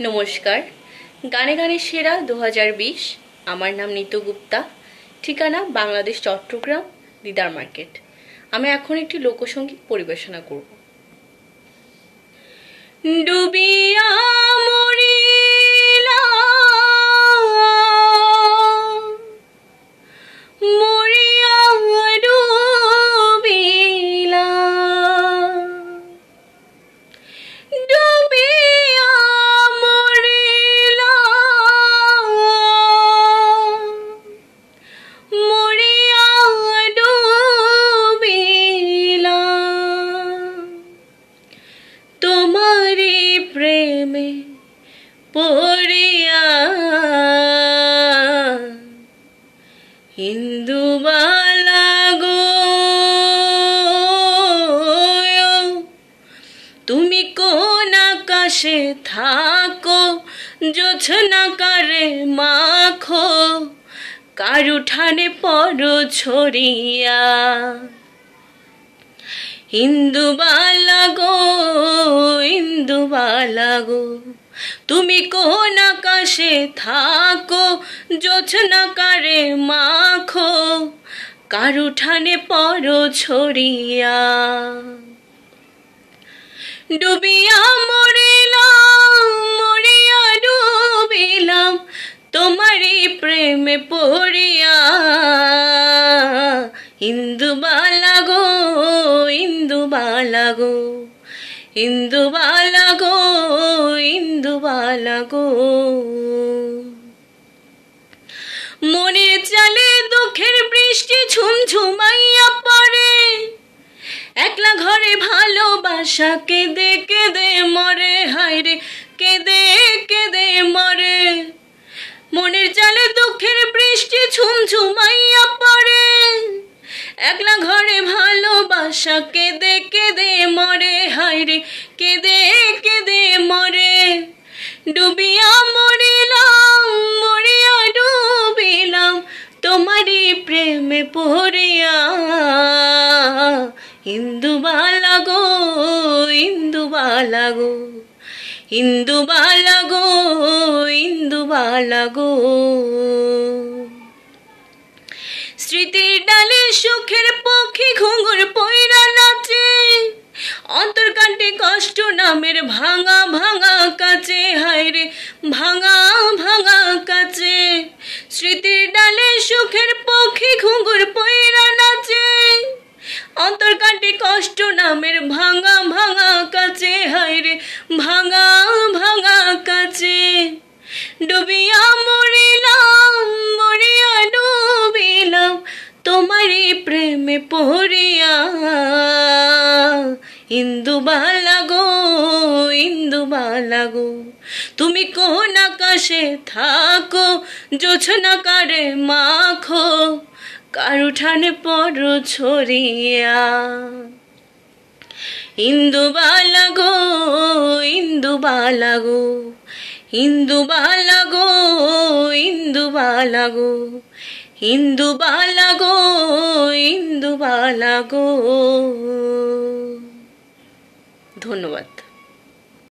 নমস্কার। গানে গানে সেরা দু হাজার বিশ, আমার নাম নিতু গুপ্তা। ঠিকানা বাংলাদেশ চট্টগ্রাম, দিদার মার্কেট। আমি এখন একটি লোকসঙ্গীত পরিবেশনা করব। ডুবিয়া প্রেমে পড়িয়া। হিন্দু বালা গো, তুমি কোন আকাশে থাকো, জোছনা কারে মাখো, কারুঠানে পর ছড়িয়া। হিন্দু বালা গো হিন্দু বালা গো, তুমি কোন আকাশে থাকো জোছনা কারে মাখো কারুঠানে পর ছড়িয়া। ডুবিয়া মরিলাম, মরিয়া ডুবিলাম, তোমারই প্রেমে পড়িয়া ইন্দু বালা গো ইন্দু বালা গো ইন্দু বালা গো ইন্দু বালা গো। মনের চালে দুঃখের বৃষ্টি ঝুমঝুমাইয়া পড়ে, একলা ঘরে ভালোবাসাকে কেঁদে ভালোবাসা কেঁদে কেঁদে মরে হায়রে কেঁদে কেঁদে মরে। ডুবিয়া মরিলাম, মরিয়া ডুবিলাম, তোমারই প্রেমে পড়িয়া। হিন্দু বালা গো হিন্দু বালা গো হিন্দু বালা গো হিন্দু বালা গো। স্মৃতির ডালে সুখের পক্ষী ঘুঙুর পয়রা নাচে। অন্তর কান্টে কষ্ট নামের ভাঙা ভাঙা কাছে হায়রে ভাঙা ভাঙা কাছে স্মৃতির ডালে সুখের পক্ষী ঘুঙুর পয়রা নাচে। অন্তর কাটে কষ্ট নামের ভাঙা ভাঙা কাছে হায়রে ভাঙা ভাঙা কাছে ডুবিয়া তোমারই প্রেমে পড়িয়া। ইন্দু বালা গো, ইন্দু বালা গো, তুমি কোন আকাশে থাকো, জোছনা কারে মাখো কারুঠানে পর ছড়িয়া। ইন্দু বালা গো, ইন্দু বালা গো হিন্দু বালা গো, ইন্দু বালা গো হিন্দু বালা গো হিন্দু বালা গো। ধন্যবাদ।